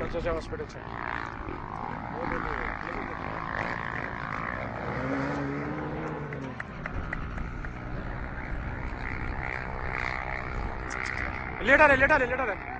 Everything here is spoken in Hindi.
हॉस्पिटल चल। लेटा रहे लेटा रहे लेटा ले